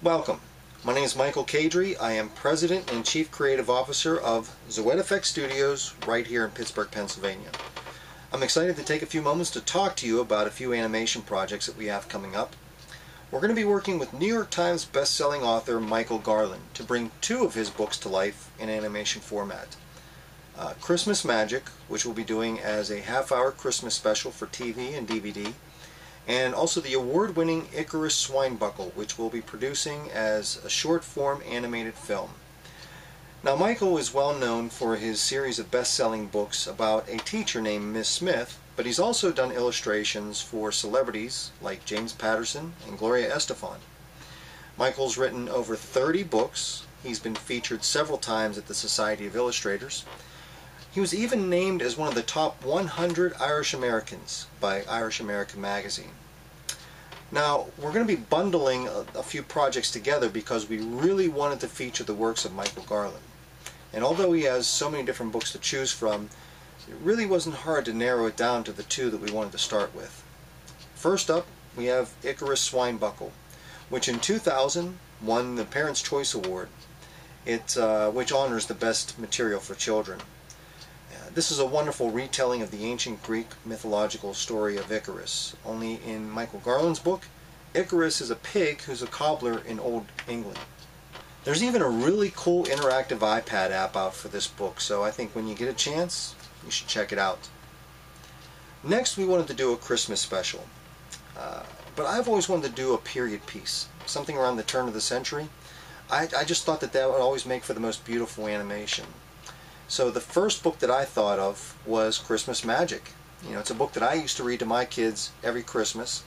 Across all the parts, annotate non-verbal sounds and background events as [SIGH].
Welcome. My name is Michael Kadrie. I am President and Chief Creative Officer of Zoetifex Studios right here in Pittsburgh, Pennsylvania. I'm excited to take a few moments to talk to you about a few animation projects that we have coming up. We're going to be working with New York Times best-selling author Michael Garland to bring two of his books to life in animation format. Uh, Christmas Magic, which we'll be doing as a half-hour Christmas special for TV and DVD, and also the award-winning Icarus Swinebuckle, which we'll be producing as a short-form animated film. Now Michael is well known for his series of best-selling books about a teacher named Miss Smith but he's also done illustrations for celebrities like James Patterson and Gloria Estefan. Michael's written over 30 books. He's been featured several times at the Society of Illustrators. He was even named as one of the top 100 Irish Americans by Irish American Magazine. Now, we're going to be bundling a, a, few projects together because we really wanted to feature the works of Michael Garland. And although he has so many different books to choose from, it really wasn't hard to narrow it down to the two that we wanted to start with. First up, we have Icarus Swinebuckle, which in 2000 won the Parents' Choice Award, it, uh, which honors the best material for children. This is a wonderful retelling of the ancient Greek mythological story of Icarus. Only in Michael Garland's book, Icarus is a pig who's a cobbler in Old England. There's even a really cool interactive iPad app out for this book, so I think when you get a chance, you should check it out. Next, we wanted to do a Christmas special. Uh, but I've always wanted to do a period piece, something around the turn of the century. I, I just thought that that would always make for the most beautiful animation. So the first book that I thought of was Christmas Magic. You know, it's a book that I used to read to my kids every Christmas.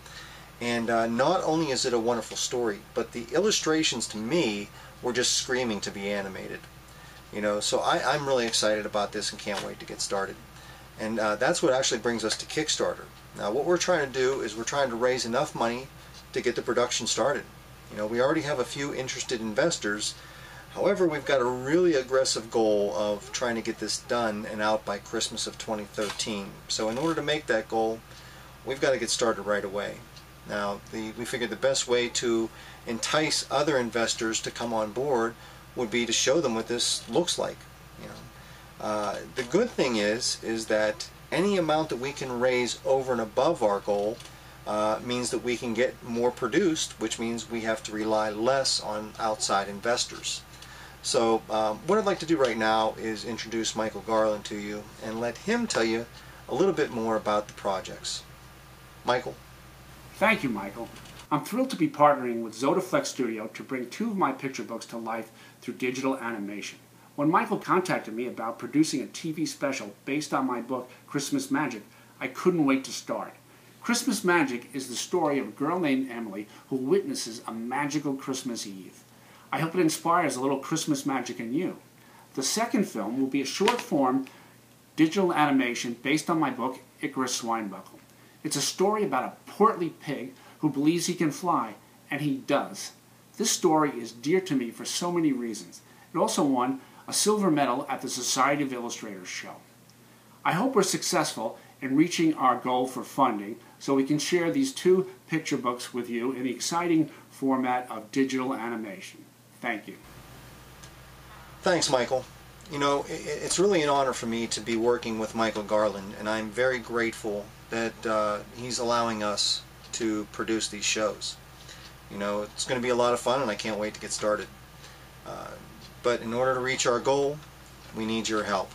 And uh, not only is it a wonderful story, but the illustrations to me were just screaming to be animated. You know, so I, I'm really excited about this and can't wait to get started. And uh, that's what actually brings us to Kickstarter. Now what we're trying to do is we're trying to raise enough money to get the production started. You know, we already have a few interested investors. However, we've got a really aggressive goal of trying to get this done and out by Christmas of 2013. So in order to make that goal, we've got to get started right away. Now, the, we figured the best way to entice other investors to come on board would be to show them what this looks like. You know, uh, the good thing is is that any amount that we can raise over and above our goal uh, means that we can get more produced, which means we have to rely less on outside investors. So um, what I'd like to do right now is introduce Michael Garland to you and let him tell you a little bit more about the projects. Michael. Thank you, Michael. I'm thrilled to be partnering with Zoetifex Studio to bring two of my picture books to life through digital animation. When Michael contacted me about producing a TV special based on my book Christmas Magic, I couldn't wait to start. Christmas Magic is the story of a girl named Emily who witnesses a magical Christmas Eve. I hope it inspires a little Christmas magic in you. The second film will be a short form digital animation based on my book Icarus Swinebuckle. It's a story about a portly pig who believes he can fly, and he does. This story is dear to me for so many reasons. It also won a silver medal at the Society of Illustrators show. I hope we're successful in reaching our goal for funding so we can share these two picture books with you in the exciting format of digital animation. Thank you. Thanks, Michael. You know, it's really an honor for me to be working with Michael Garland, and I'm very grateful that uh, he's allowing us to produce these shows. You know, it's going to be a lot of fun and I can't wait to get started. Uh, but in order to reach our goal, we need your help.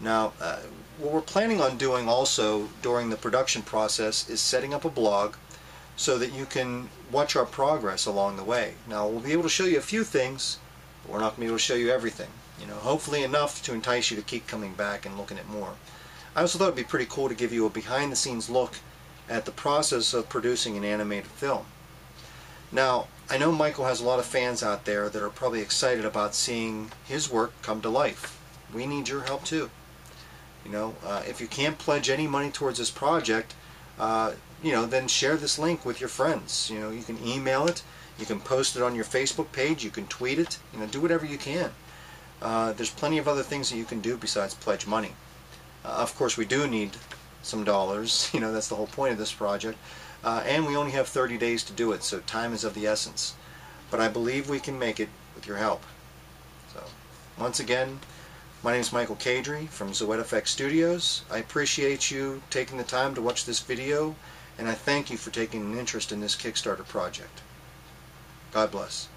Now, uh, what we're planning on doing also during the production process is setting up a blog so that you can watch our progress along the way. Now, we'll be able to show you a few things, but we're not going to be able to show you everything. You know, hopefully enough to entice you to keep coming back and looking at more. I also thought it'd be pretty cool to give you a behind-the-scenes look at the process of producing an animated film. Now, I know Michael has a lot of fans out there that are probably excited about seeing his work come to life. We need your help too. You know, uh, if you can't pledge any money towards this project, uh, you know, then share this link with your friends. You know, you can email it, you can post it on your Facebook page, you can tweet it, you know, do whatever you can. Uh, there's plenty of other things that you can do besides pledge money. Uh, of course, we do need some dollars. [LAUGHS] You know, that's the whole point of this project. Uh, and we only have 30 days to do it, so time is of the essence. But I believe we can make it with your help. So, once again, my name is Michael Kadrie from Zoetifex Studios. I appreciate you taking the time to watch this video and I thank you for taking an interest in this Kickstarter project. God bless.